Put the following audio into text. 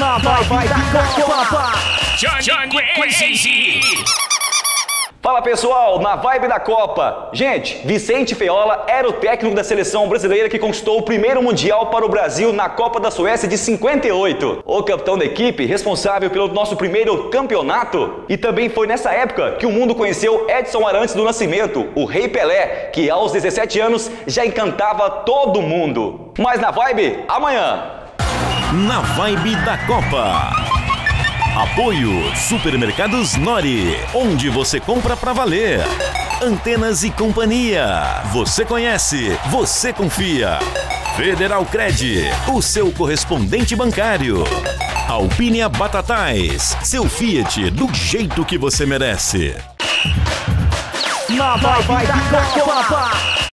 Na vibe da Copa. Johnny Crazy. Fala pessoal, na vibe da Copa. Gente, Vicente Feola era o técnico da seleção brasileira que conquistou o primeiro Mundial para o Brasil na Copa da Suécia de 58. O capitão da equipe, responsável pelo nosso primeiro campeonato. E também foi nessa época que o mundo conheceu Edson Arantes do Nascimento, o Rei Pelé, que aos 17 anos já encantava todo mundo. Mas na vibe, amanhã. Na vibe da Copa. Apoio Supermercados Nori, onde você compra pra valer. Antenas e Companhia. Você conhece, você confia. Federal Cred, o seu correspondente bancário. Alpínia Batatais, seu Fiat do jeito que você merece. Na vibe da Copa.